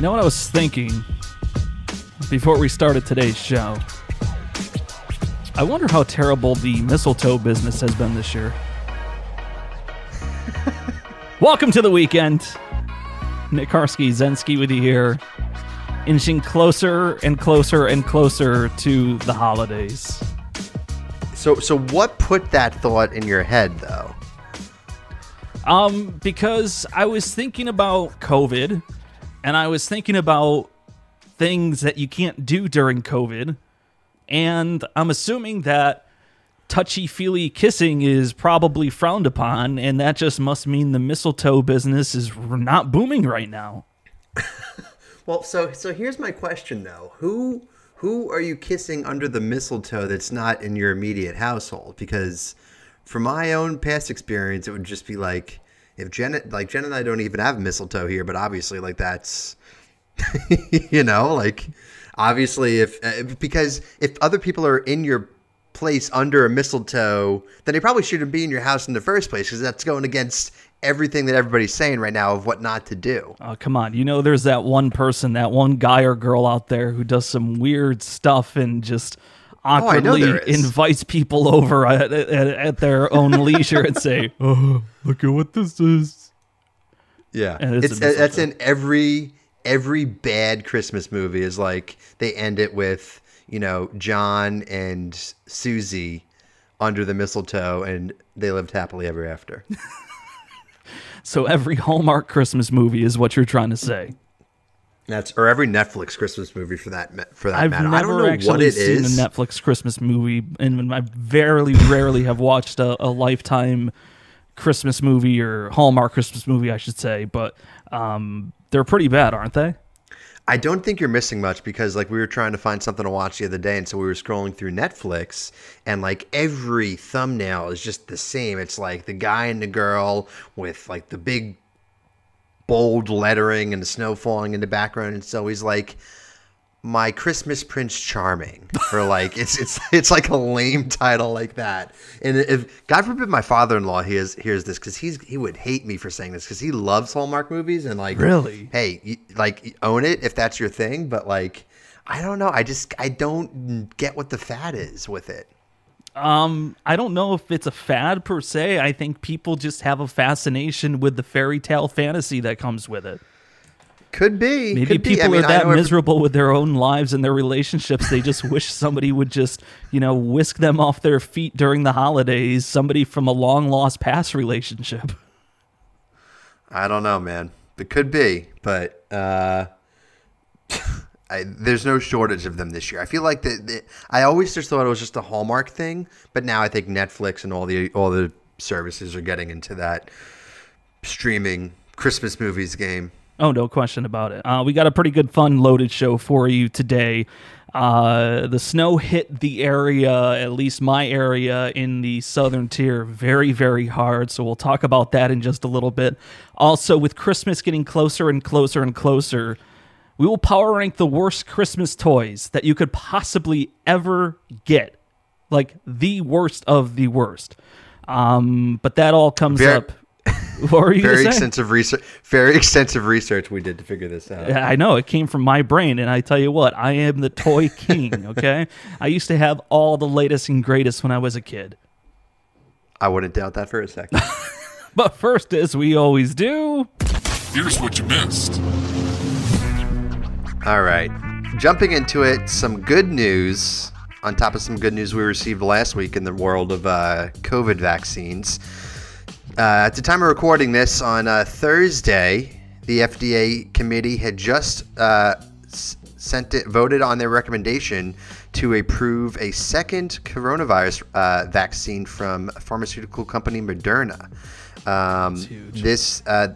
You know what I was thinking before we started today's show? I wonder how terrible the mistletoe business has been this year. Welcome to the weekend. Nick Karski, Zenski with you here, inching closer and closer and closer to the holidays. So, so what put that thought in your head, though? Um, because I was thinking about COVID, and I was thinking about things that you can't do during COVID, and I'm assuming that touchy feely kissing is probably frowned upon, and that just must mean the mistletoe business is not booming right now. well, so so here's my question though: who who are you kissing under the mistletoe that's not in your immediate household? Because from my own past experience, it would just be like if Jen, like Jen and I don't even have mistletoe here, but obviously, like that's, you know, like obviously if, uh, if because if other people are in your place under a mistletoe, then they probably shouldn't be in your house in the first place because that's going against everything that everybody's saying right now of what not to do. Oh, come on. You know, there's that one person, that one guy or girl out there who does some weird stuff and just Oh, awkwardly oh, invites people over at, at, at their own leisure and say, "Oh, look at what this is." Yeah, it's, it's that's in every every bad Christmas movie. Is like they end it with you know John and Susie under the mistletoe, and they lived happily ever after. so every Hallmark Christmas movie is what you're trying to say. That's or every Netflix Christmas movie for that for that I've matter. never I don't know actually what it seen is. a Netflix Christmas movie, and I very rarely have watched a, a, Lifetime Christmas movie or Hallmark Christmas movie, I should say. But um, they're pretty bad, aren't they? I don't think you're missing much because like we were trying to find something to watch the other day, and so we were scrolling through Netflix, and like every thumbnail is just the same. It's like the guy and the girl with like the big bold lettering and the snow falling in the background. And so he's like, my Christmas Prince Charming, or like it's it's it's like a lame title like that. And if God forbid my father-in-law hears hears this because he's he would hate me for saying this because he loves Hallmark movies and like really, hey, you, like own it if that's your thing. But like, I don't know. I just I don't get what the fad is with it. Um, I don't know if it's a fad per se. I think people just have a fascination with the fairy tale fantasy that comes with it. Could be. Maybe Could people be. I mean, are that miserable every... with their own lives and their relationships. They just wish somebody would just, you know, whisk them off their feet during the holidays. Somebody from a long lost past relationship. I don't know, man. It could be, but uh, I, there's no shortage of them this year. I feel like the, I always just thought it was just a Hallmark thing, but now I think Netflix and all the all the services are getting into that streaming Christmas movies game. Oh, no question about it. Uh, we got a pretty good, fun, loaded show for you today. Uh, the snow hit the area, at least my area in the southern tier, very, very hard. So we'll talk about that in just a little bit. Also, with Christmas getting closer and closer and closer, we will power rank the worst Christmas toys that you could possibly ever get. Like the worst of the worst. Um, but that all comes very, up. What were you very extensive research. Very extensive research we did to figure this out. Yeah, I know it came from my brain, and I tell you what, I am the toy king. Okay, I used to have all the latest and greatest when I was a kid. I wouldn't doubt that for a second. but first, as we always do, here's what you missed. All right. Jumping into it, some good news on top of some good news we received last week in the world of uh, COVID vaccines. Uh, at the time of recording this on uh, Thursday, the FDA committee had just uh, sent it, voted on their recommendation to approve a second coronavirus uh, vaccine from pharmaceutical company Moderna. Um, this uh,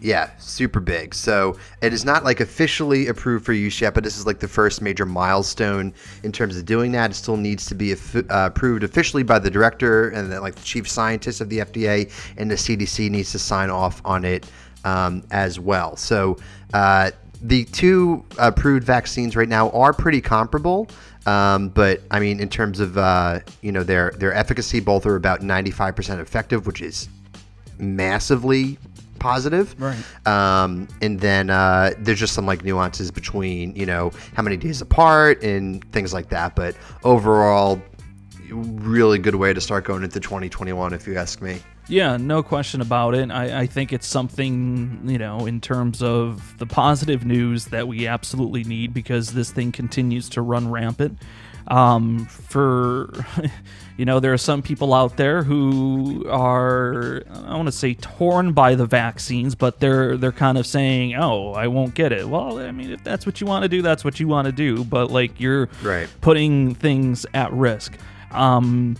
yeah, super big. So it is not like officially approved for use yet, but this is like the first major milestone in terms of doing that. It still needs to be uh, approved officially by the director and the, like the chief scientist of the FDA, and the CDC needs to sign off on it um, as well. So uh, the two approved vaccines right now are pretty comparable. Um, but I mean, in terms of uh, you know their their efficacy, both are about 95% effective, which is massively positive. Right. Um, and then uh, there's just some like nuances between you know how many days apart and things like that. But overall, really good way to start going into 2021, if you ask me. Yeah, no question about it. I, I think it's something, you know, in terms of the positive news that we absolutely need because this thing continues to run rampant. Um, for, you know, there are some people out there who are, I want to say, torn by the vaccines, but they're they're kind of saying, "Oh, I won't get it." Well, I mean, if that's what you want to do, that's what you want to do. But like, you're Right. putting things at risk. Um,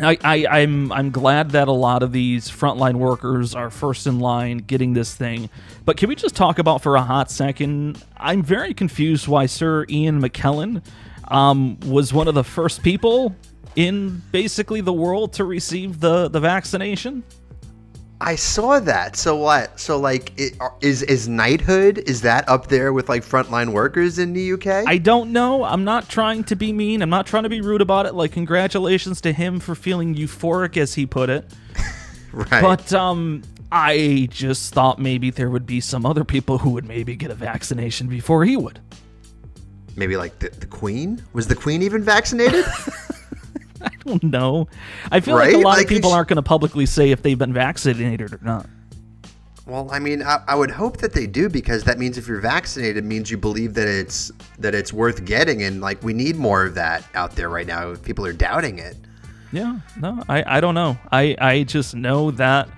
I, I, I'm I'm glad that a lot of these frontline workers are first in line getting this thing. But can we just talk about for a hot second? I'm very confused why Sir Ian McKellen um, was one of the first people in basically the world to receive the, the vaccination. I saw that. So what? So like, it, is is knighthood? Is that up there with like frontline workers in the UK? I don't know. I'm not trying to be mean. I'm not trying to be rude about it. Like, congratulations to him for feeling euphoric, as he put it. right. But um, I just thought maybe there would be some other people who would maybe get a vaccination before he would. Maybe like the, the Queen? Was the Queen even vaccinated? I don't know. I feel like a lot Like, of people aren't going to publicly say if they've been vaccinated or not. well, I mean, I, I would hope that they do because that means if you're vaccinated, it means you believe that it's that it's worth getting, and like we need more of that out there right now. People are doubting it. Yeah, no, I, I don't know. I, I just know that,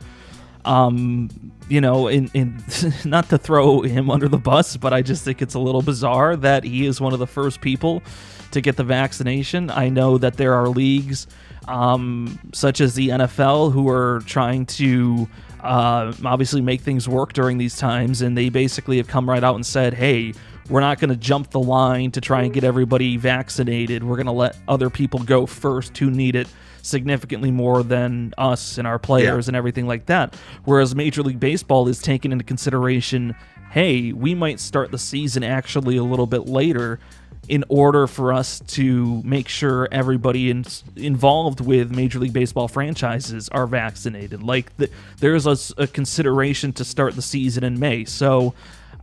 um, you know, in, in not to throw him under the bus, but I just think it's a little bizarre that he is one of the first people to get the vaccination. I know that there are leagues, um, such as the NFL, who are trying to uh, obviously make things work during these times, and they basically have come right out and said, hey, we're not going to jump the line to try and get everybody vaccinated. We're going to let other people go first who need it significantly more than us and our players Yeah. and everything like that. Whereas Major League Baseball is taking into consideration hey, we might start the season actually a little bit later in order for us to make sure everybody in, involved with Major League Baseball franchises are vaccinated. Like, the, there's a consideration to start the season in May. So,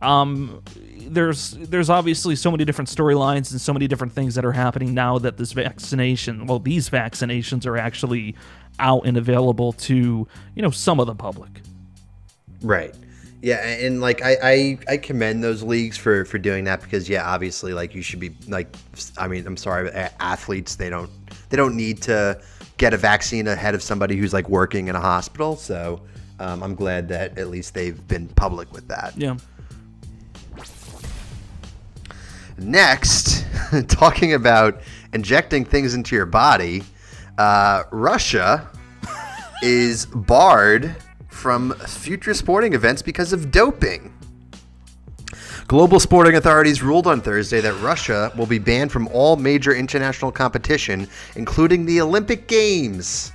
um, there's there's obviously so many different storylines and so many different things that are happening now that this vaccination, well, these vaccinations are actually out and available to you know some of the public. Right. Yeah, and like I, I, I commend those leagues for for doing that because yeah, obviously like you should be like I mean I'm sorry, athletes they don't they don't need to get a vaccine ahead of somebody who's like working in a hospital. So um, I'm glad that at least they've been public with that. Yeah. Next, talking about injecting things into your body, uh, Russia is barred from future sporting events because of doping. Global sporting authorities ruled on Thursday that Russia will be banned from all major international competition, including the Olympic Games,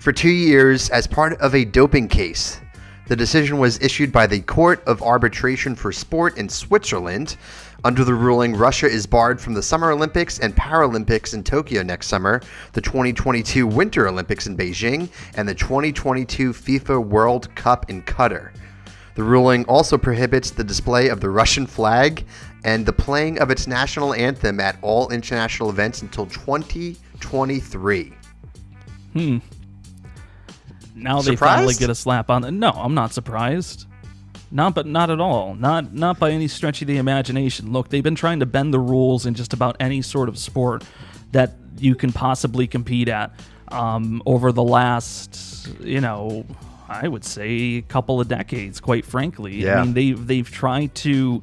for two years as part of a doping case. The decision was issued by the Court of Arbitration for Sport in Switzerland. Under the ruling, Russia is barred from the Summer Olympics and Paralympics in Tokyo next summer, the 2022 Winter Olympics in Beijing, and the 2022 FIFA World Cup in Qatar. The ruling also prohibits the display of the Russian flag and the playing of its national anthem at all international events until 2023. Hmm. Now they finally get a slap on the. No, I'm not surprised. Not, but not at all. Not, not by any stretch of the imagination. Look, they've been trying to bend the rules in just about any sort of sport that you can possibly compete at um, over the last, you know, I would say a couple of decades. Quite frankly, Yeah. I mean, they've they've tried to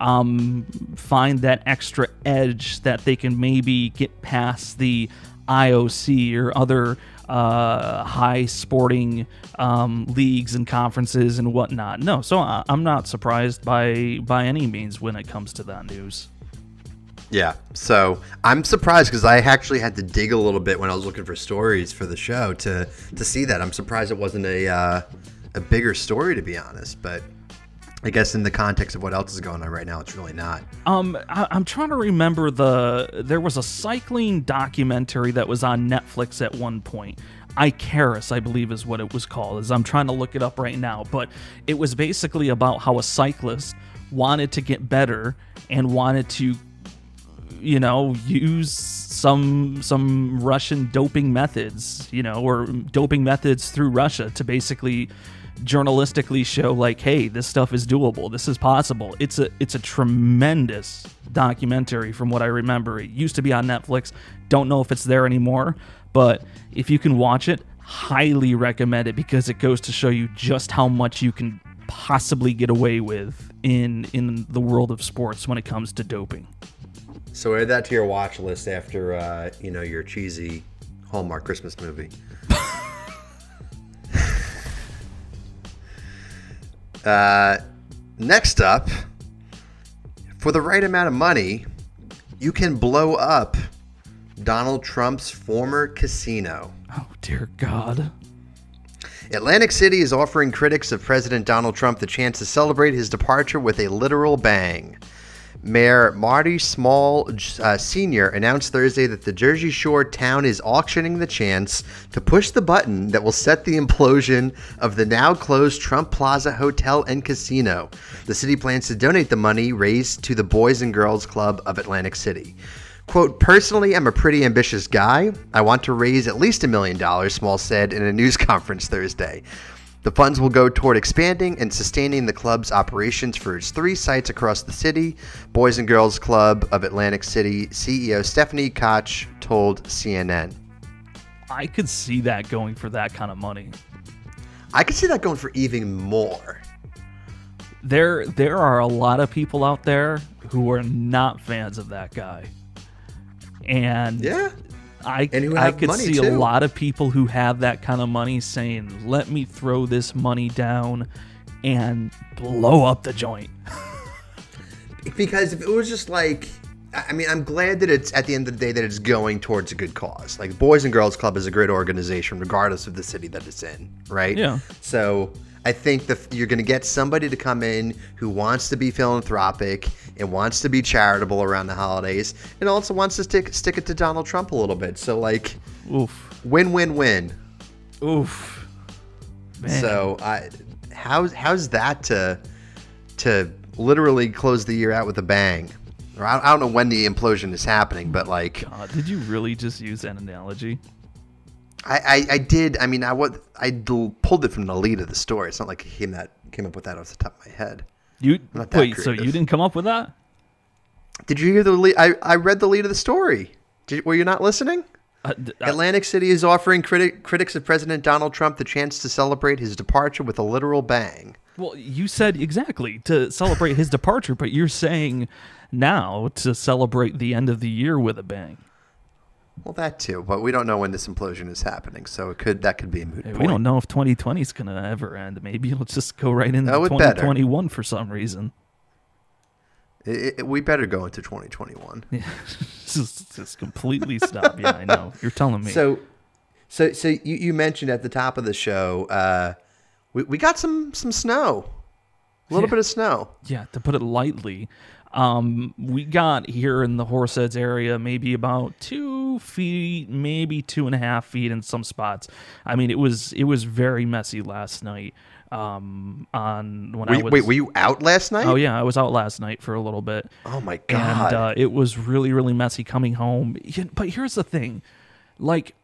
um, find that extra edge that they can maybe get past the IOC or other uh, high sporting um, leagues and conferences and whatnot. No, so I, I'm not surprised by by any means when it comes to that news. Yeah. So I'm surprised because I actually had to dig a little bit when I was looking for stories for the show to to see that. I'm surprised it wasn't a uh, a bigger story to be honest, but I guess in the context of what else is going on right now, it's really not. Um, I, I'm trying to remember the there was a cycling documentary that was on Netflix at one point. Icarus, I believe is what it was called. As I'm trying to look it up right now, but it was basically about how a cyclist wanted to get better and wanted to you know use some some Russian doping methods, you know, or doping methods through Russia to basically journalistically show like hey this stuff is doable. This is possible. It's a it's a tremendous documentary from what i remember. It used to be on netflix. Don't know if it's there anymore but if you can watch it highly recommend it because it goes to show you just how much you can possibly get away with in in the world of sports when it comes to doping So add that to your watch list after uh, you know your cheesy Hallmark Christmas movie. uh, next up, for the right amount of money, you can blow up Donald Trump's former casino. oh dear god Atlantic City is offering critics of President Donald Trump the chance to celebrate his departure with a literal bang. Mayor Marty Small uh, Sr. announced Thursday that the Jersey Shore town is auctioning the chance to push the button that will set the implosion of the now closed Trump Plaza Hotel and Casino. The city plans to donate the money raised to the Boys and Girls Club of Atlantic City. Quote, personally, I'm a pretty ambitious guy. I want to raise at least a million dollars, Small said in a news conference Thursday. The funds will go toward expanding and sustaining the club's operations for its three sites across the city. Boys and Girls Club of Atlantic City CEO Stephanie Koch told CNN. i could see that going for that kind of money I could see that going for even more. there there are a lot of people out there who are not fans of that guy and Yeah. I, I could see a lot of people who have that kind of money saying, "Let me throw this money down and blow up the joint." Because if it was just like, I I mean, I'm glad that it's at the end of the day that it's going towards a good cause. Like, Boys and Girls Club is a great organization, regardless of the city that it's in, right? Yeah. So I think that you're going to get somebody to come in who wants to be philanthropic and wants to be charitable around the holidays, and also wants to stick stick it to Donald Trump a little bit. So like, Oof, win win win. oof. Man. So I, how's how's that to to literally close the year out with a bang? Or I, I don't know when the implosion is happening, but like God, did you really just use that analogy? I, I, I did. I mean, I what I pulled it from the lead of the story. It's not like I came that came up with that off the top of my head. You Not that wait, so you didn't come up with that? Did you hear the lead? I, I read the lead of the story. Did, were you not listening? Uh, d- uh, Atlantic City is offering criti- critics of President Donald Trump the chance to celebrate his departure with a literal bang. well, you said exactly to celebrate his departure, but you're saying now to celebrate the end of the year with a bang. Well, that too, but we don't know when this implosion is happening, so it could that could be a moot Hey, point. we don't know if 2020 is gonna ever end. Maybe it'll just go right into Oh, it better. 2021 for some reason. It- it- we better go into 2021. just, just completely stop. Yeah, I know. You're telling me. So, so, so you, you mentioned at the top of the show, uh, we, we got some some snow, a little Yeah. bit of snow. yeah, to put it lightly, um, we got here in the Horseheads area maybe about two feet, maybe two and a half feet in some spots. I mean, it was it was very messy last night. Um, on when Were I you- was wait, were you out last night? oh yeah, I was out last night for a little bit. Oh my god! and uh, it was really really messy coming home but here's the thing like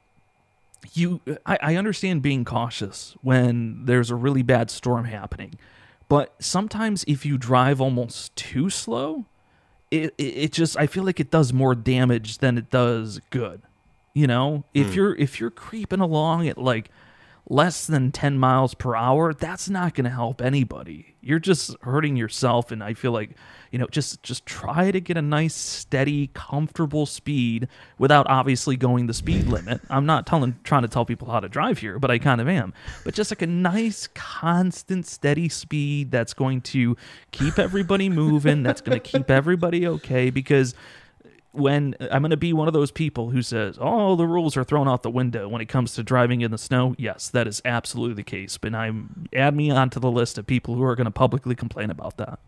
you I, I understand being cautious when there's a really bad storm happening but sometimes if you drive almost too slow it, it, it just i feel like it does more damage than it does good you know? If hmm. you're if you're creeping along at like less than 10 miles per hour that's not going to help anybody. You're just hurting yourself and i feel like you know just just try to get a nice steady comfortable speed without obviously going the speed limit. I'm not telling trying to tell people how to drive here but i kind of am. But just like a nice constant steady speed that's going to keep everybody moving that's going to keep everybody okay because when I'm going to be one of those people who says, "Oh, the rules are thrown out the window when it comes to driving in the snow." Yes, that is absolutely the case. But I'm add me onto the list of people who are going to publicly complain about that.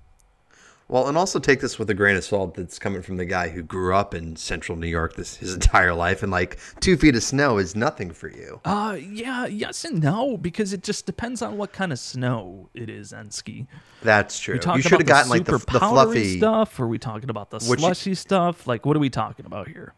Well, and also take this with a grain of salt that's coming from the guy who grew up in central New York this his entire life, and like two feet of snow is nothing for you. Uh, yeah, yes and no, because it just depends on what kind of snow it is, Zenski. That's true. You should have gotten like the, the fluffy. stuff, or are we talking about the What you- slushy stuff? Like, what are we talking about here?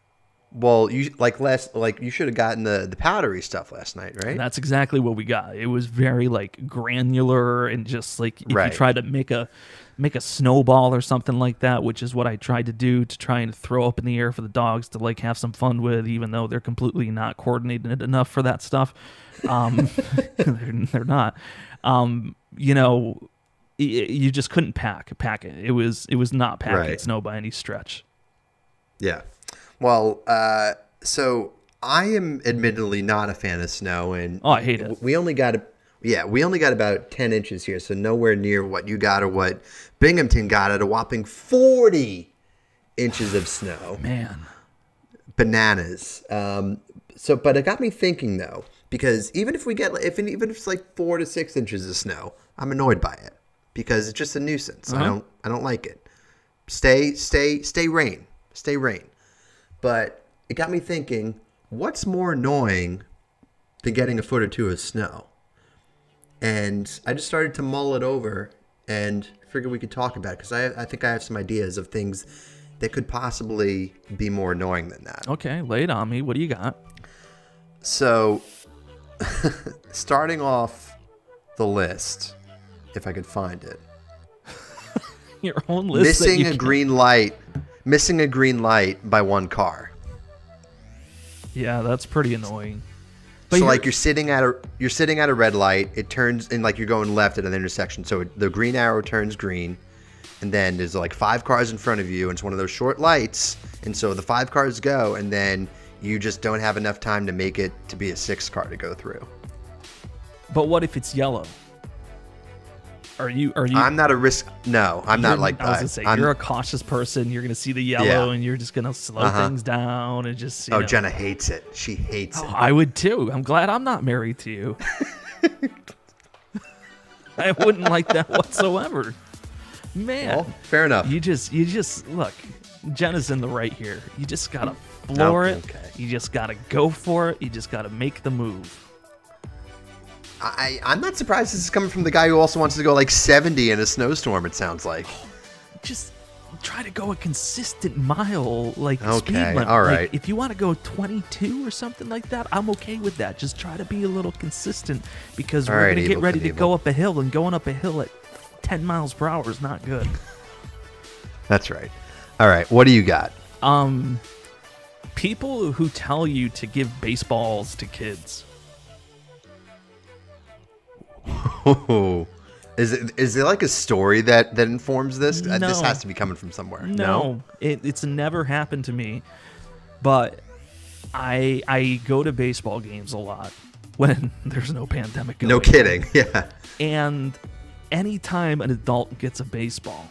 Well, you like last like you should have gotten the the powdery stuff last night, right? That's exactly what we got. It was very like granular and just like if Right. you try to make a make a snowball or something like that, which is what I tried to do to try and throw up in the air for the dogs to like have some fun with, even though they're completely not coordinated enough for that stuff. Um, they're, they're not. Um, you know, y- you just couldn't pack pack it. It was it was not packing Right. snow by any stretch. Yeah. Well, uh, so I am admittedly not a fan of snow, and Oh, I hate it. We only got a, yeah, we only got about ten inches here, so nowhere near what you got or what Binghamton got at a whopping forty inches of snow. Man, Bananas. Um, so, but it got me thinking though, because even if we get if even if it's like four to six inches of snow, I'm annoyed by it because it's just a nuisance. I don't I don't like it. Stay stay stay rain, stay rain. But it got me thinking, what's more annoying than getting a foot or two of snow? And I just started to mull it over and figured we could talk about it because I, I think I have some ideas of things that could possibly be more annoying than that. okay, lay it on me. What do you got? So, starting off the list, if I could find it, Your own list. missing a can- green light, missing a green light by one car. Yeah, that's pretty annoying. so you're- like you're sitting at a you're sitting at a red light. It turns and like you're going left at an intersection. So it, the green arrow turns green, and then there's like five cars in front of you, and it's one of those short lights. And so the five cars go, and then you just don't have enough time to make it to be a sixth car to go through. But what if it's yellow? Are you are you I'm not a risk. No, I'm not like I was that. gonna say I'm- you're a cautious person. You're gonna see the yellow Yeah. and you're just gonna slow Uh-huh. things down and just you oh, know. Jenna hates it. She hates Oh, it. I would too. I'm glad I'm not married to you. I wouldn't like that whatsoever. Man, Well, fair enough. you just you just look. Jenna's in the right here. You just gotta floor it. okay. You just gotta go for it. You just gotta make the move. I, I'm not surprised this is coming from the guy who also wants to go like 70 in a snowstorm. It sounds like. just try to go a consistent mile like speed limit. all Like, if you want to go 22 or something like that, I'm okay with that. Just try to be a little consistent because All we're right, gonna get ready to go up a hill, and going up a hill at 10 miles per hour is not good. That's right. All right. What do you got? Um, people who tell you to give baseballs to kids. Oh, is it is there like a story that that informs this? Uh, This has to be coming from somewhere. No, It, it's never happened to me, but I I go to baseball games a lot when there's no pandemic. Going No on. kidding. Yeah. And anytime an adult gets a baseball,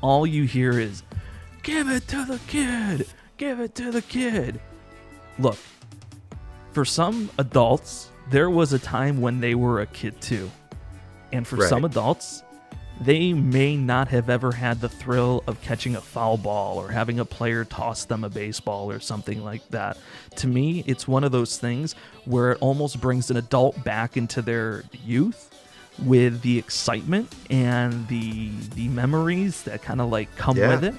all you hear is, give it to the kid, give it to the kid. Look, for some adults, there was a time when they were a kid too. And for Right. some adults, they may not have ever had the thrill of catching a foul ball or having a player toss them a baseball or something like that. To me, it's one of those things where it almost brings an adult back into their youth with the excitement and the the memories that kind of like come Yeah. with it.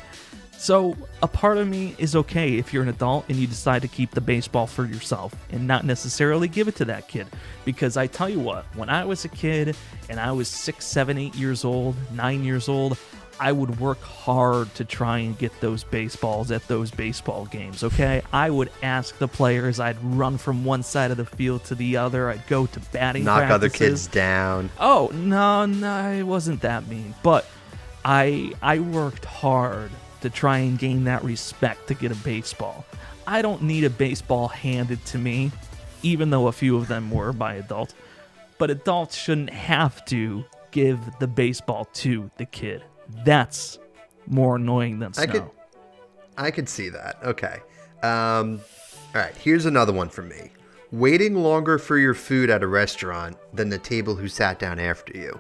So a part of me is okay if you're an adult and you decide to keep the baseball for yourself and not necessarily give it to that kid. Because I tell you what, when I was a kid and I was six, seven, eight years old, nine years old, I would work hard to try and get those baseballs at those baseball games, okay? I would ask the players, I'd run from one side of the field to the other, I'd go to batting Knock other kids down. Oh no, no, it wasn't that mean. But I I worked hard to try and gain that respect to get a baseball. I don't need a baseball handed to me, even though a few of them were by adults. But adults shouldn't have to give the baseball to the kid. That's more annoying than snow. I could I could see that. Okay. Um all right, here's another one from me. Waiting longer for your food at a restaurant than the table who sat down after you.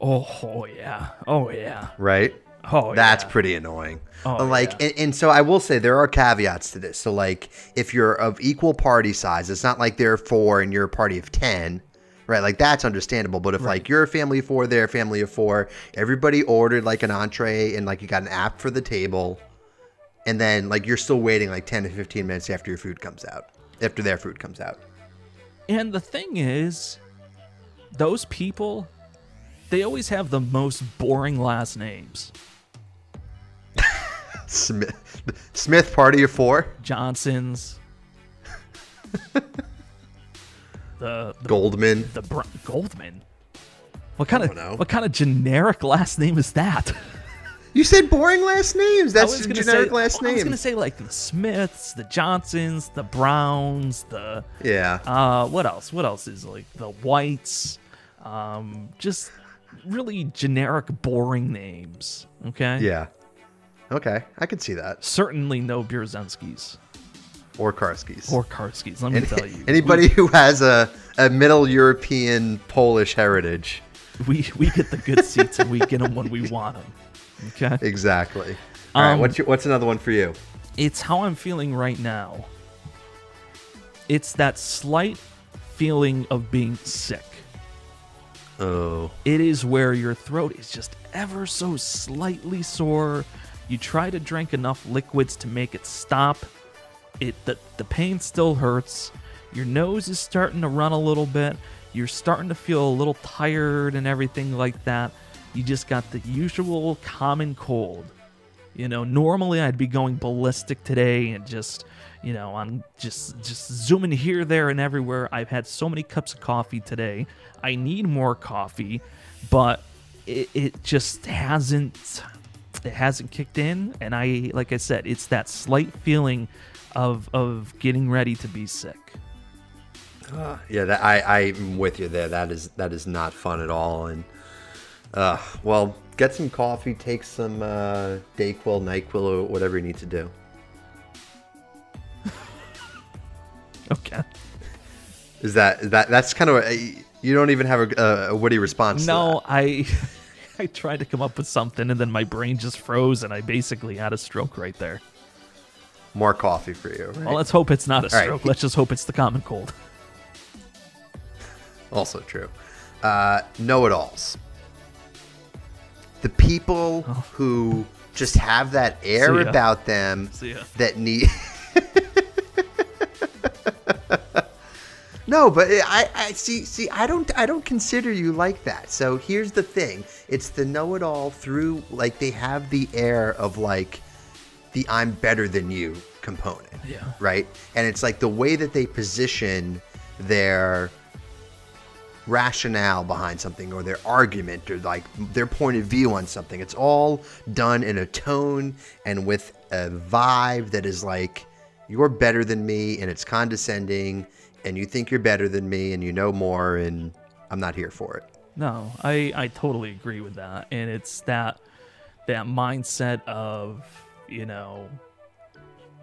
Oh, oh yeah. Oh yeah. right? Oh That's yeah. pretty annoying. Oh, like, yeah. and, and so I will say there are caveats to this. So, like, if you're of equal party size, it's not like there are four and you're a party of ten, right? Like that's understandable. But if like you're a family of four, they're a family of four, everybody ordered like an entree and like you got an app for the table, and then like you're still waiting like ten to fifteen minutes after your food comes out, after their food comes out. And the thing is, those people, they always have the most boring last names. Smith, Smith party of four, Johnsons. the the, Goldman. the Br- Goldman. What kind of what kind of generic last name is that? You said boring last names. That's gonna generic say, last I was gonna say like the Smiths, the Johnsons, the Browns, the yeah. uh, what else? What else is like the Whites? Um, just really generic, boring names. Okay. Yeah. Okay, I could see that. Certainly no Bierzynskis Or Karskis. or Karskis. Let me Any- tell you. anybody who has a, a Middle European Polish heritage. we we get the good seats and we get them when we want them. Okay. Exactly. All right, Um, what's your, what's another one for you? It's how I'm feeling right now. It's that slight feeling of being sick. Oh, It is where your throat is just ever so slightly sore. You try to drink enough liquids to make it stop. It the, the pain still hurts. Your nose is starting to run a little bit. You're starting to feel a little tired and everything like that. You just got the usual common cold. You know, normally I'd be going ballistic today and just, you know, I'm just just zooming here, there, and everywhere. I've had so many cups of coffee today. I need more coffee, but it, it just hasn't it hasn't kicked in. And I, like I said, it's that slight feeling of of getting ready to be sick. yeah. That, I I'm with you there. That is that is not fun at all. And uh, well, get some coffee, take some uh, Dayquil, Nyquil, or whatever you need to do. Okay. Is that that that's kind of a, you don't even have a, a witty response. to No, I I tried to come up with something and then my brain just froze and I basically had a stroke right there. more coffee for you. Right? Well, let's hope it's not a All right. stroke. Let's just hope it's the common cold. Also true. Uh, know-it-alls. The people who just have that air about them that need. no, but I, I see. See, I don't. I don't consider you like that. So here's the thing: it's the know-it-all through. Like they have the air of like the "I'm better than you" component. Yeah. Right. And it's like the way that they position their rationale behind something or their argument or like their point of view on something. It's all done in a tone and with a vibe that is like you're better than me and it's condescending and you think you're better than me and you know more and I'm not here for it. No, I I totally agree with that, and it's that that mindset of you know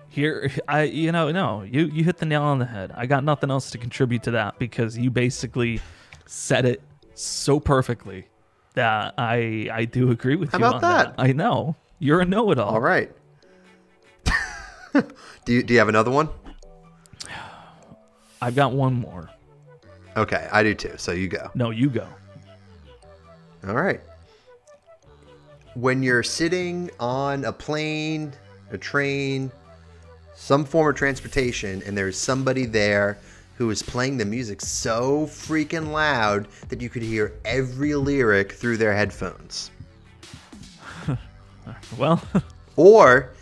here I you know no you you hit the nail on the head. I got nothing else to contribute to that because you basically said it so perfectly that I I do agree with How you about on that? I know you're a know-it-all. All right. do you do you have another one? I've got one more. Okay, I do too. So you go. No, you go. All right. When you're sitting on a plane, a train, some form of transportation, and there's somebody there who is playing the music so freaking loud that you could hear every lyric through their headphones. Well, Or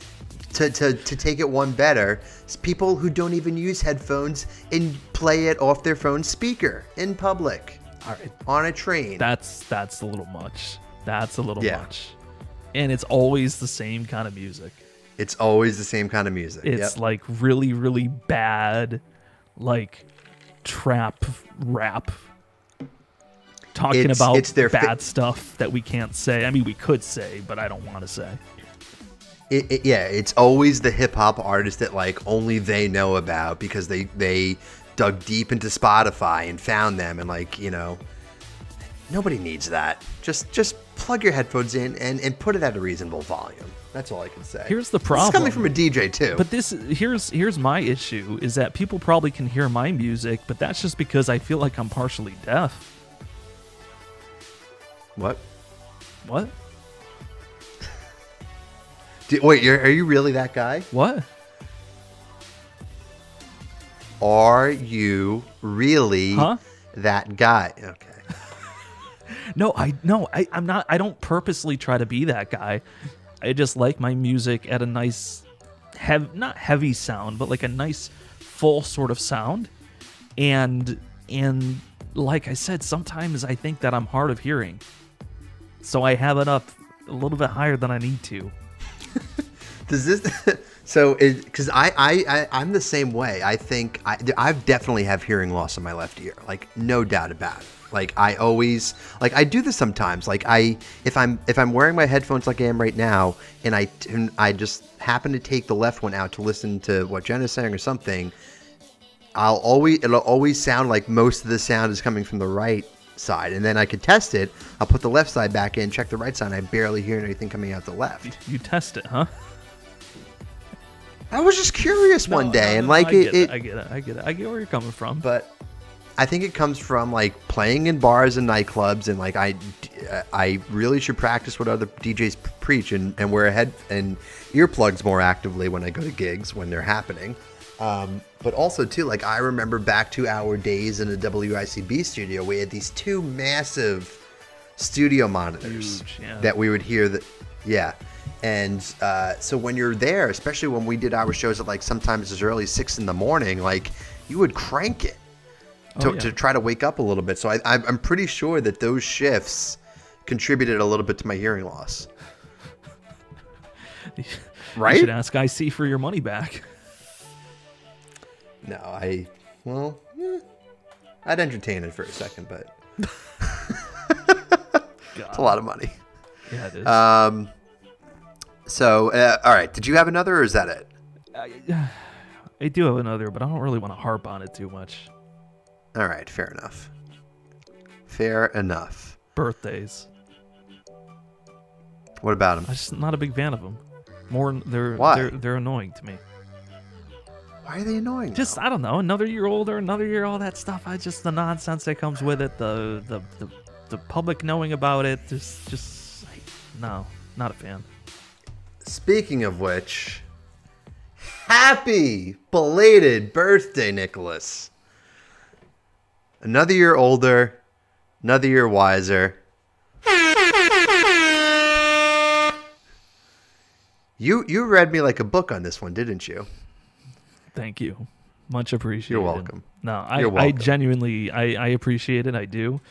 to, to, to take it one better, people who don't even use headphones and play it off their phone speaker in public all right. on a train. That's that's a little much. That's a little Yeah. much. And it's always the same kind of music. it's always the same kind of music. It's Yep. like really, really bad, like trap rap. Talking It's- about it's their fa- bad stuff that we can't say. I mean, we could say, but I don't want to say. It, it- yeah, it's always the hip hop artist that like only they know about because they they dug deep into Spotify and found them and like you know Nobody needs that. Just just plug your headphones in and, and put it at a reasonable volume. That's all I can say. Here's the problem. coming from a DJ too. But this here's here's my issue is that people probably can hear my music, but that's just because I feel like I'm partially deaf. what? What? Do, wait, you're, are you really that guy? What? Are you really Huh? that guy? Okay. No, I no, I, I'm not. I don't purposely try to be that guy. I just like my music at a nice, hev- not heavy sound, but like a nice, full sort of sound. And and like I said, sometimes I think that I'm hard of hearing, so I have it up a little bit higher than I need to. Does this? So, because I, I, I, I'm the same way. I think I, I've definitely have hearing loss in my left ear, like no doubt about it. Like I always, like I do this sometimes. Like I, if I'm, if I'm wearing my headphones like I am right now, and I, and I just happen to take the left one out to listen to what Jen is saying or something, I'll always, it'll always sound like most of the sound is coming from the right side, and then I could test it. I'll put the left side back in, check the right side, and I barely hear anything coming out the left. You test it, huh? I was just curious No, one day, no, and no, like I it, get it, I get it, I get it, I get where you're coming from. but I think it comes from like playing in bars and nightclubs, and like I, uh, I really should practice what other DJs preach and, and wear a head and earplugs more actively when I go to gigs when they're happening. Um, but also too, like I remember back to our days in the WICB studio, we had these two massive studio monitors Huge, yeah. that we would hear that, yeah. And uh, so when you're there, especially when we did our shows at like sometimes as early as six in the morning, like you would crank it to, Oh, yeah. to try to wake up a little bit. So I, I'm pretty sure that those shifts contributed a little bit to my hearing loss. right? You should ask IC for your money back. No, I well, eh, I'd entertain it for a second, but it's a lot of money. Yeah, it is. Um, so uh, all right, did you have another, or is that it? I do have another, but I don't really want to harp on it too much. All right, fair enough. Fair enough. Birthdays. What about them? I'm just not a big fan of them. More, they're Why? they're they're annoying to me. Why are they annoying? Just though? I don't know, another year older, another year, all that stuff. I just the nonsense that comes with it, the the the, the public knowing about it. Just just like, no, not a fan. Speaking of which, happy belated birthday, Nicholas. Another year older, another year wiser. You you read me like a book on this one, didn't you? Thank you, much appreciated. You're welcome. No, I, You're I genuinely I, I appreciate it. I do,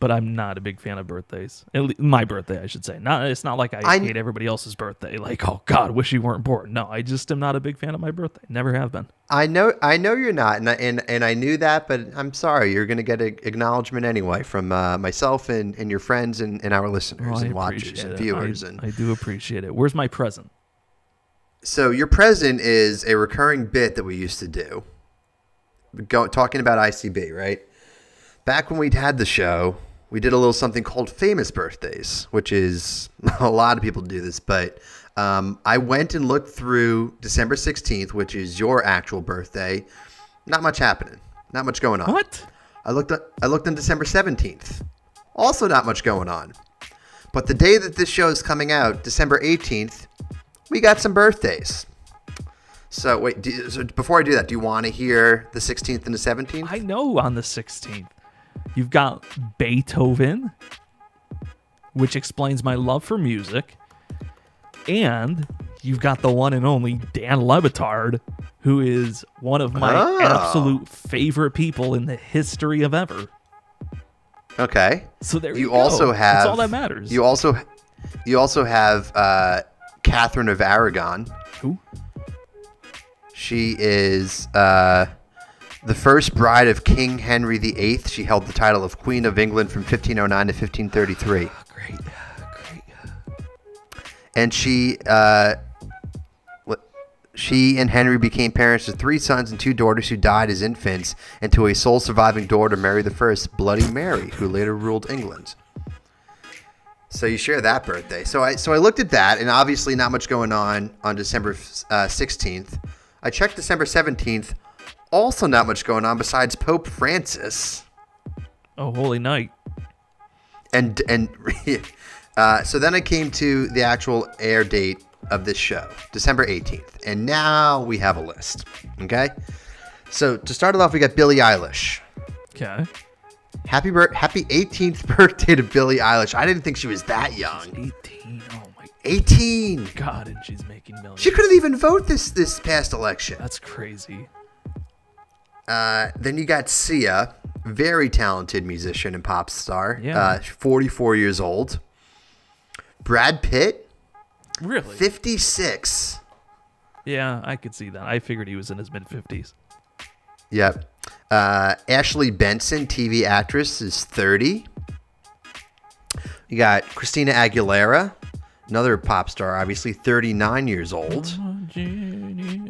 but I'm not a big fan of birthdays. At le- my birthday, I should say. Not it's not like I, I- hate everybody else's birthday. Like oh God, wish you weren't born. No, I just am not a big fan of my birthday. Never have been. I know I know you're not, and I, and and I knew that, but I'm sorry. You're going to get a, acknowledgement anyway from uh, myself and, and your friends and, and our listeners Well, and watchers appreciate and viewers I, and I do appreciate it. Where's my present? So your present is a recurring bit that we used to do. Go, talking about ICB, right? Back when we'd had the show, we did a little something called famous birthdays, which is a lot of people do this, but um, I went and looked through December 16th, which is your actual birthday. Not much happening. Not much going on. What? I looked at, I looked on December 17th. Also not much going on. But the day that this show is coming out, December 18th, we got some birthdays. So wait, do, so before I do that, do you want to hear the 16th and the 17th? I know on the 16th. You've got Beethoven, which explains my love for music. And you've got the one and only Dan Le Batard, who is one of my Oh. absolute favorite people in the history of ever. Okay. So there you, You go. also have That's all that matters. You also you also have uh, Catherine of Aragon. Who? She is uh, the first bride of King Henry VIII. She held the title of Queen of England from 1509 to 1533. Great. Great. and she uh, what- she and Henry became parents to three sons and two daughters who died as infants, and to a sole surviving daughter, Mary I, Bloody Mary, who later ruled England. So you share that birthday. So I so I looked at that, and obviously not much going on on December uh, sixteenth. I checked December seventeenth. Also, not much going on besides Pope Francis. Oh, holy night. And and uh, so then I came to the actual air date of this show, December eighteenth, and now we have a list. Okay. So to start it off, we got Billie Eilish. Okay. Happy bir- happy 18th birthday to Billie Eilish. I didn't think she was that young. 18. Oh my 18. god, and she's making millions. She couldn't even vote this this past election. That's crazy. Uh, then you got Sia, very talented musician and pop star. Yeah. Uh, 44 years old. Brad Pitt, Really? 56. Yeah, I could see that. I figured he was in his mid 50s. Yep. Uh, Ashley Benson, TV actress, is 30. You got Christina Aguilera, another pop star, obviously 39 years old.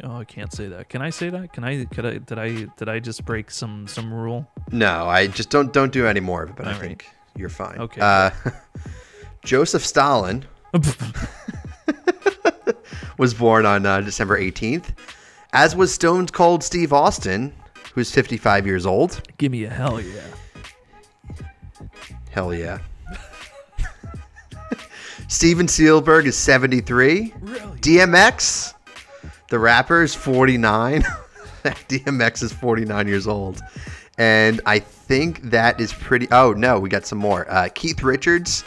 Oh, I can't say that. Can I say that? Can I? Could I? Did I? Did I just break some some rule? No, I just don't don't do any more of it. But I All right. think you're fine. Okay, Uh, Joseph Stalin was born on uh, December 18th, as was Stone Cold Steve Austin, who's 55 years old. Give me a hell yeah. Hell yeah. Steven Spielberg is 73. Really? DMX, the rapper, is 49. DMX is 49 years old. And I think that is pretty. Oh, no, we got some more. Uh, Keith Richards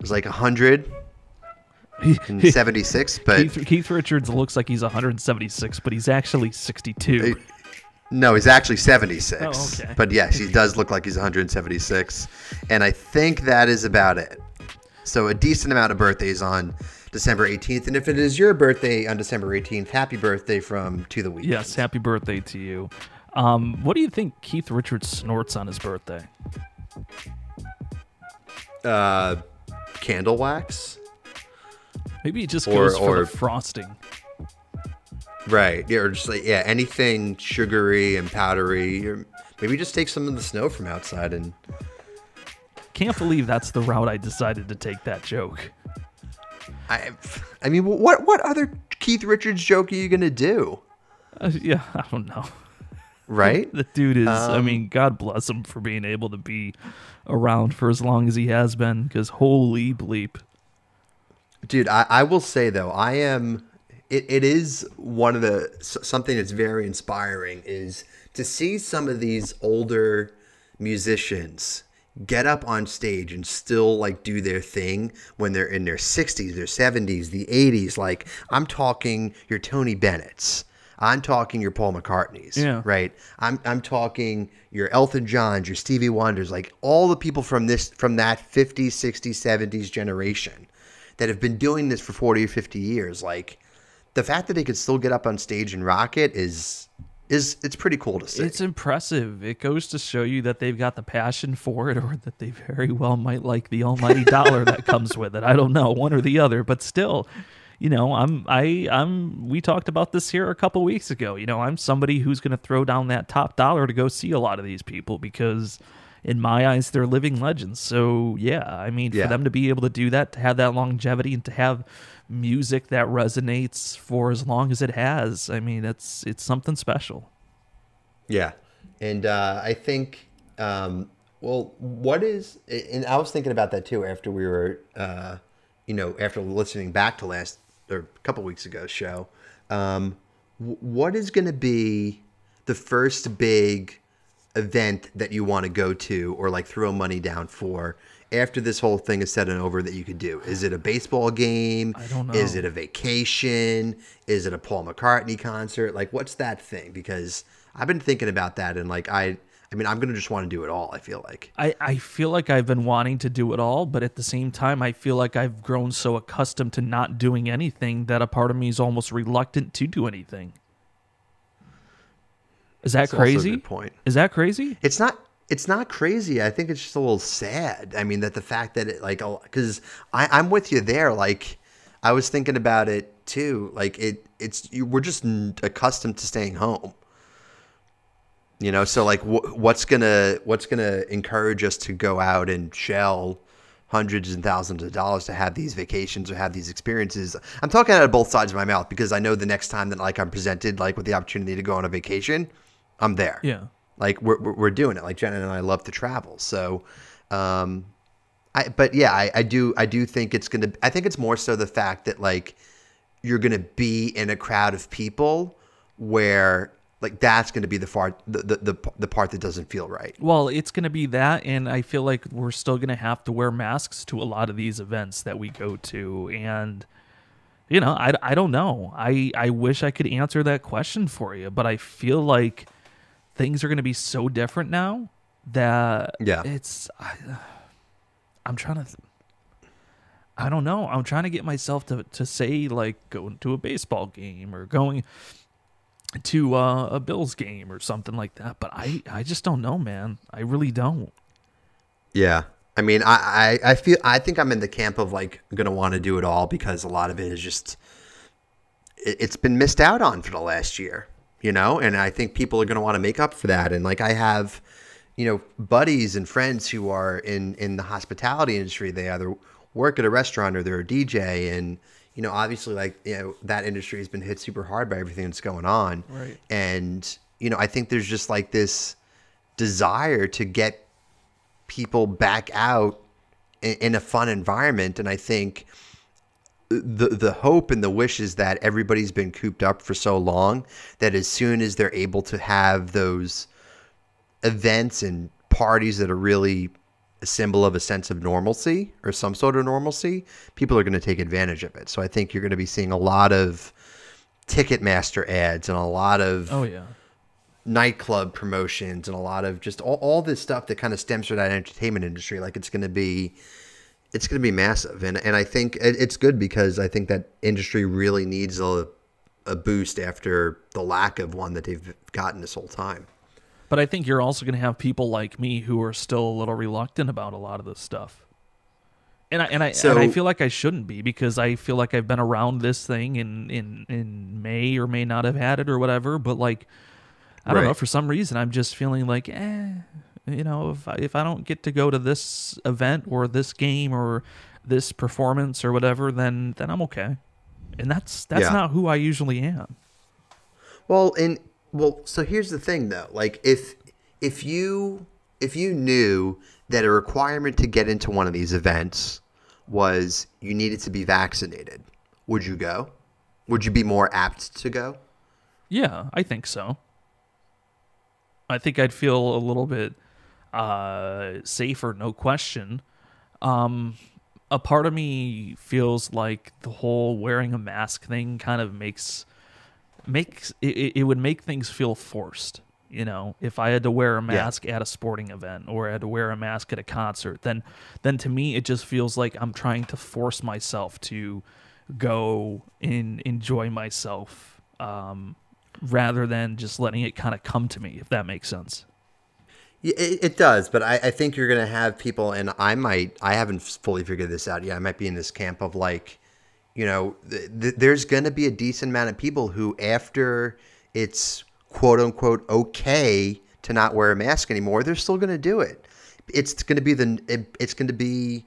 was like 176, but Keith, Keith Richards looks like he's 176, but he's actually 62. No, he's actually 76. Oh, okay. But yes, he does look like he's 176. And I think that is about it. So a decent amount of birthdays on December 18th. And if it is your birthday on December 18th, happy birthday from To the Week. Yes, happy birthday to you. Um, what do you think Keith Richards snorts on his birthday? Uh, candle wax? Maybe he just Or- goes for or- the frosting. Right. Yeah, or just like, yeah, anything sugary and powdery. Or maybe just take some of the snow from outside and. Can't believe that's the route I decided to take that joke. I, I mean, what what other Keith Richards joke are you gonna do? Uh, yeah, I don't know. Right? The dude is, I Um, mean, God bless him for being able to be around for as long as he has been, because holy bleep. Dude, I, I will say though, I am. It, it is one of the something that's very inspiring is to see some of these older musicians get up on stage and still like do their thing when they're in their 60s, their 70s, the 80s. Like I'm talking your Tony Bennett's. I'm talking your Paul McCartney's, Yeah. right? I'm I'm talking your Elton Johns, your Stevie Wonders, like all the people from this from that 50s, 60s, 70s generation that have been doing this for 40 or 50 years. Like the fact that they could still get up on stage and rock it is is it's pretty cool to see. It's impressive. It goes to show you that they've got the passion for it, or that they very well might like the almighty dollar that comes with it. I don't know, one or the other, but still, you know, I'm I I'm. We talked about this here a couple weeks ago. You know, I'm somebody who's going to throw down that top dollar to go see a lot of these people because. In my eyes, they're living legends. So yeah, I mean, Yeah. for them to be able to do that, to have that longevity, and to have music that resonates for as long as it has, I mean, it's it's something special. Yeah, and uh, I think, um, well, what is? And I was thinking about that too after we were, uh, you know, after listening back to last or a couple weeks ago show. Um, what is going to be the first big event that you want to go to or like throw money down for? After this whole thing is said and over, that you could do is it a baseball game? I don't know. Is it a vacation? Is it a Paul McCartney concert? Like, what's that thing? Because I've been thinking about that, and like, I, I mean, I'm gonna just want to do it all. I feel like. I, I feel like I've been wanting to do it all, but at the same time, I feel like I've grown so accustomed to not doing anything that a part of me is almost reluctant to do anything. Is that That's crazy? good point. Is that crazy? It's not. It's not crazy. I think it's just a little sad. I mean, that the fact that it like, because I'm with you there. Like, I was thinking about it too. Like, it, it's you, we're just accustomed to staying home. You know, so like, wh- what's gonna what's gonna encourage us to go out and shell hundreds and thousands of dollars to have these vacations or have these experiences. I'm talking out of both sides of my mouth because I know the next time that like I'm presented like with the opportunity to go on a vacation, I'm there. Yeah. Like we're we're doing it. Like Jenna and I love to travel. So, um, I but yeah, I, I do I do think it's gonna. I think it's more so the fact that like you're gonna be in a crowd of people where like that's gonna be the far the the the, the part that doesn't feel right. Well, it's going to be that, and I feel like we're still going to have to wear masks to a lot of these events that we go to, and you know, I, I don't know. I I wish I could answer that question for you, but I feel like things are going to be so different now that Yeah. it's. I, I'm trying to. Th- I don't know. I'm trying to get myself to to say like going to a baseball game or going to uh, a Bills game or something like that. But I, I just don't know, man. I really don't. Yeah. I mean, I, I, I feel I think I'm in the camp of like gonna want to do it all because a lot of it is just it, it's been missed out on for the last year, you know, and I think people are gonna want to make up for that. And like I have, you know, buddies and friends who are in in the hospitality industry. They either work at a restaurant or they're a DJ, and you know, obviously, like you know, that industry has been hit super hard by everything that's going on. Right. And you know, I think there's just like this desire to get people back out in, in a fun environment and i think the the hope and the wish is that everybody's been cooped up for so long that as soon as they're able to have those events and parties that are really a symbol of a sense of normalcy or some sort of normalcy people are going to take advantage of it so i think you're going to be seeing a lot of ticketmaster ads and a lot of Oh yeah. nightclub promotions and a lot of just all, all this stuff that kind of stems from that entertainment industry like it's going to be it's going to be massive and and I think it, it's good because I think that industry really needs a a boost after the lack of one that they've gotten this whole time. But I think you're also going to have people like me who are still a little reluctant about a lot of this stuff. And I and I So- and I feel like I shouldn't be because I feel like I've been around this thing in in in May or may not have had it or whatever. But like, I don't know. For some reason, I'm just feeling like, eh, you know, if I, if I don't get to go to this event or this game or this performance or whatever, then then I'm okay. And that's that's Yeah. not who I usually am. Well, and well, so here's the thing though. Like if if you if you knew that a requirement to get into one of these events was you needed to be vaccinated, would you go? Would you be more apt to go? Yeah, I think so. I think I'd feel a little bit uh, safer, no question. Um, a part of me feels like the whole wearing a mask thing kind of makes makes it, it would make things feel forced. You know, if I had to wear a mask at a sporting event or I had to wear a mask at a concert, then then to me it just feels like I'm trying to force myself to go and enjoy myself um, rather than just letting it kind of come to me, if that makes sense. It, it does, but I, I think you're going to have people, and I might, I haven't fully figured this out yet. I might be in this camp of like, you know, th- th- there's going to be a decent amount of people who, after it's quote unquote okay to not wear a mask anymore, they're still going to do it. It's going to be the, it, it's going to be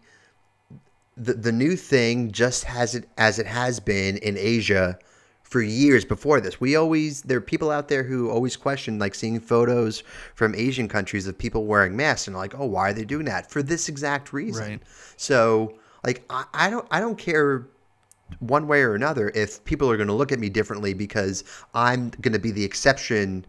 the the new thing, just as it as it has been in Asia for years before this. We always there are people out there who always question like seeing photos from Asian countries of people wearing masks and like, oh, why are they doing that? For this exact reason. Right. So like I, I don't I don't care one way or another if people are going to look at me differently because I'm going to be the exception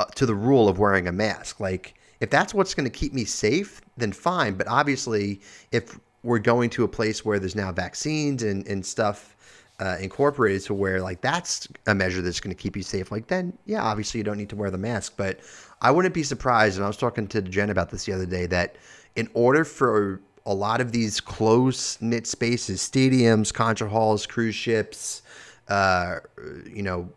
uh, to the rule of wearing a mask. Like, if that's what's going to keep me safe, then fine. But obviously, if we're going to a place where there's now vaccines and, and stuff uh, incorporated to where, like, that's a measure that's going to keep you safe, like, then, yeah, obviously you don't need to wear the mask. But I wouldn't be surprised, and I was talking to Jen about this the other day, that in order for a lot of these close knit spaces, stadiums, concert halls, cruise ships, uh, you know,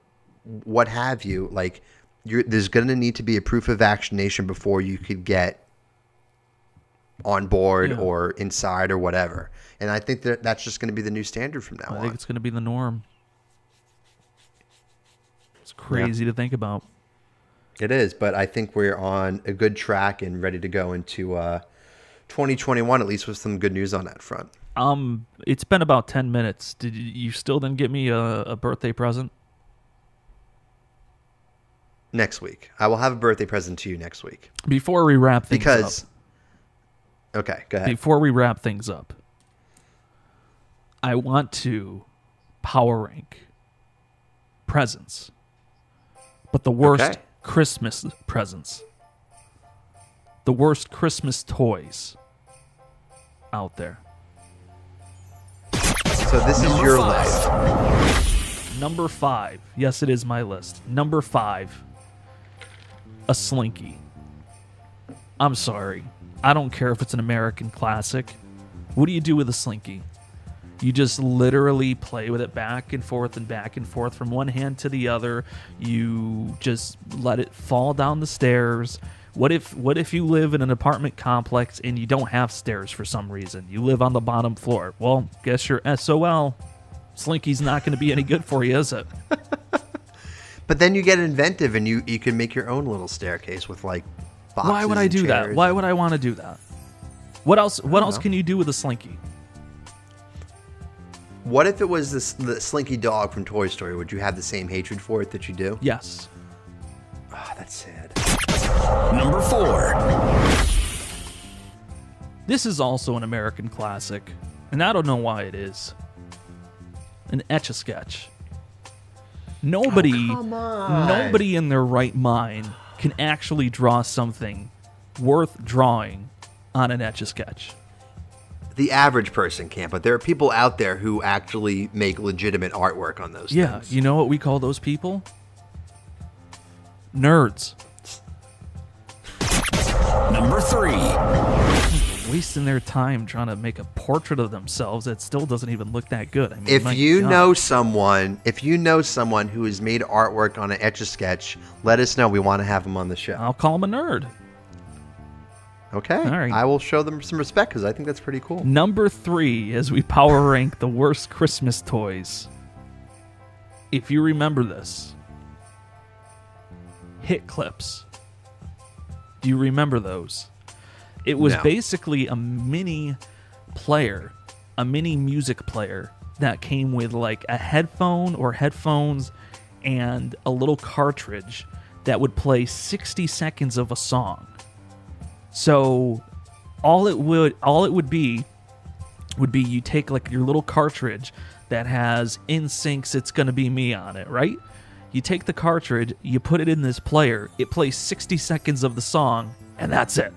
what have you, like there's going to need to be a proof of vaccination before you could get on board Yeah. or inside or whatever. And I think that that's just going to be the new standard from now I on. I think it's going to be the norm. It's crazy to think about. It is, but I think we're on a good track and ready to go into uh, 2021 at least with some good news on that front. Um, it's been about ten minutes. Did you, you still didn't get me a, a birthday present? Next week, I will have a birthday present to you next week Before we wrap things because. up, Okay, go ahead. before we wrap things up, I want to power rank presents, but the worst Okay. Christmas presents, the worst Christmas toys out there. So this is your list. Number five. Yes, it is my list. Number five. A Slinky. I'm sorry. I don't care if it's an American classic. What do you do with a Slinky? You just literally play with it back and forth and back and forth from one hand to the other. You just let it fall down the stairs. What if what if you live in an apartment complex and you don't have stairs for some reason? You live on the bottom floor. Well, guess you're SOL. Slinky's not going to be any good for you, is it? But then you get inventive and you you can make your own little staircase with like. Boxes Why would I do that? Why would I want to do that? What else? What else know. can you do with a Slinky? What if it was this the Slinky dog from Toy Story? Would you have the same hatred for it that you do? Yes. Ah, that's sad. Number four. This is also an American classic, and I don't know why it is. An etch a sketch. Nobody, Oh, come on. nobody in their right mind can actually draw something worth drawing on an etch a sketch. The average person can't, but there are people out there who actually make legitimate artwork on those Yeah, things. you know what we call those people? Nerds. Number three. Wasting their time trying to make a portrait of themselves that still doesn't even look that good. I mean, If you God. know someone, if you know someone who has made artwork on an etch a sketch, let us know. We want to have them on the show. I'll call him a nerd. Okay. All right. I will show them some respect because I think that's pretty cool. Number three, as we power rank the worst Christmas toys. If you remember this, hit clips. Do you remember those? It was No. basically a mini player, a mini music player that came with like a headphone or headphones and a little cartridge that would play 60 seconds of a song. So all it would all it would be would be you take like your little cartridge that has NSYNC's it's gonna be me on it, right? You take the cartridge, you put it in this player, it plays 60 seconds of the song, and that's it.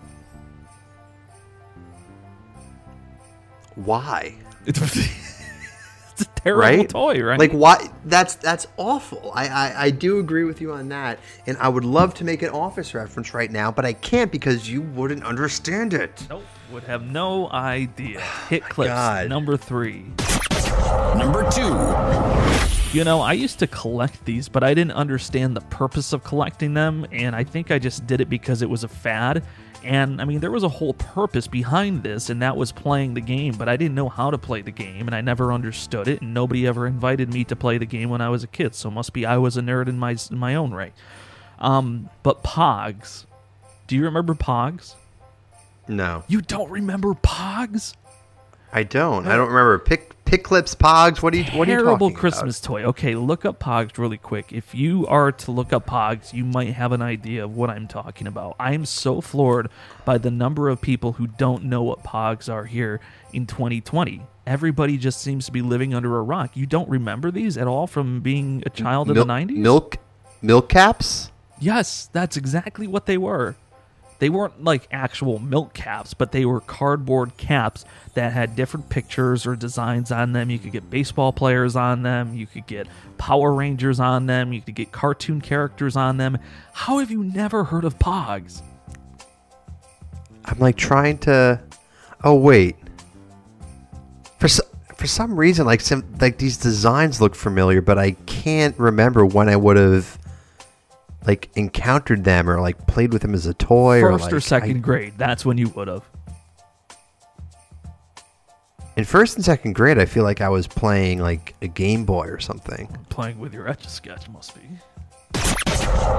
Why? It's, it's a terrible Right? toy, right? Like why? That's that's awful. I, I I do agree with you on that, and I would love to make an office reference right now, but I can't because you wouldn't understand it. nope, would have no idea. Hit clips God. number three. Number two. You know, I used to collect these, but I didn't understand the purpose of collecting them, and I think I just did it because it was a fad. And I mean, there was a whole purpose behind this, and that was playing the game, but I didn't know how to play the game, and I never understood it, and nobody ever invited me to play the game when I was a kid, so must be I was a nerd in my in my own right. Um, but Pogs, do you remember Pogs? No, You don't remember Pogs? I don't. I don't remember. Pick pick clips, pogs. What are you? What are you talking terrible Christmas toy. Okay, look up Pogs really quick. If you are to look up Pogs, you might have an idea of what I'm talking about. I'm so floored by the number of people who don't know what Pogs are here in 2020. Everybody just seems to be living under a rock. You don't remember these at all from being a child About? in the 90s? Milk milk caps. Yes, that's exactly what they were. They weren't like actual milk caps, but they were cardboard caps that had different pictures or designs on them. You could get baseball players on them, you could get Power Rangers on them, you could get cartoon characters on them. How have you never heard of Pogs? I'm like trying to. Oh wait. For so, for some reason, like some like these designs look familiar, but I can't remember when I would have like encountered them or like played with them as a toy or First like or second I- grade, that's when you would have. in first and second grade, I feel like I was playing like a Game Boy or something. Playing with your etch a sketch must be.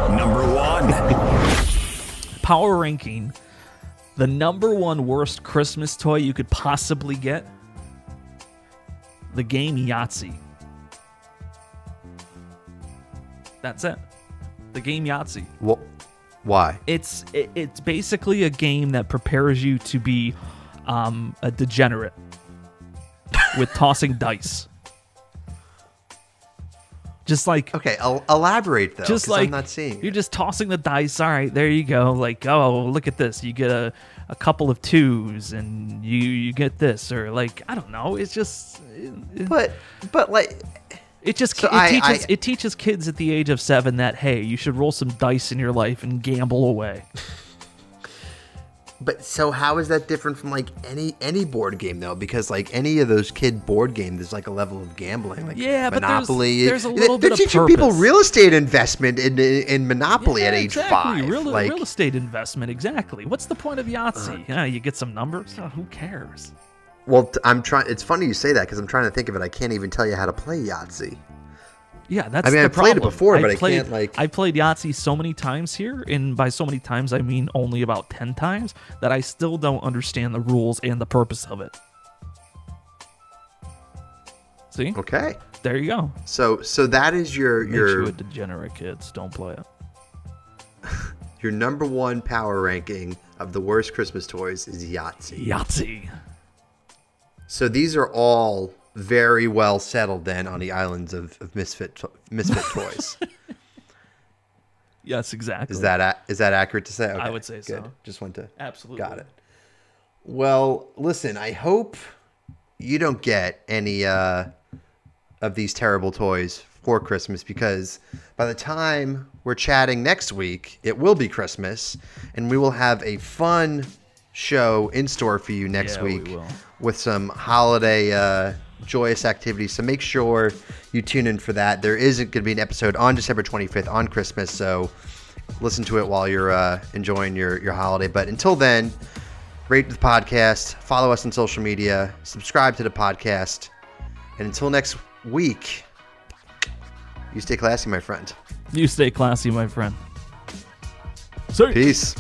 Number one. power ranking The number one worst Christmas toy you could possibly get the game Yahtzee. That's it. The game Yahtzee. Well, why? It's it, it's basically a game that prepares you to be um, a degenerate with tossing dice. Just like Okay, el- elaborate though. Just like I'm not seeing. you're it. just tossing the dice. All right, there you go. Like, oh, look at this. You get a, a couple of twos, and you you get this, or like I don't know. It's just it, But but like it just So it I- teaches I- it teaches kids at the age of seven that hey, you should roll some dice in your life and gamble away. But so how is that different from like any any board game though? Because like any of those kid board games, there's like a level of gambling, like Yeah, but there's- Monopoly. there's a little they're bit of teaching people real estate investment in in Monopoly at Yeah, age exactly. five. Real, like, real estate investment, exactly. What's the point of Yahtzee? Uh. yeah, you get some numbers. Oh, who cares? Well, I'm trying. It's funny you say that because I'm trying to think of it. I can't even tell you how to play Yahtzee. Yeah, that's. I mean, I've played it before, but I played, can't, like- I played Yahtzee so many times here, and by so many times I mean only about ten times that I still don't understand the rules and the purpose of it. See, Okay, there you go. so so that is your Makes your you a degenerate, kids. Don't play it. your number one power ranking of the worst Christmas toys is Yahtzee. Yahtzee. So these are all very well settled then on the islands of, of misfit to- misfit toys. Yes, exactly. Is that a, is that accurate to say? Okay, would say good. so. Just went to Absolutely. got it. Well, listen, I hope you don't get any uh, of these terrible toys for Christmas because by the time we're chatting next week, it will be Christmas, and we will have a fun show in store for you next Yeah, we week will. With some holiday uh, joyous activities. So make sure you tune in for that. There is going to be an episode on December 25th on Christmas, so listen to it while you're uh, enjoying your, your holiday. But until then, rate the podcast, follow us on social media, subscribe to the podcast, and until next week, you stay classy, my friend. You stay classy, my friend. See. Peace.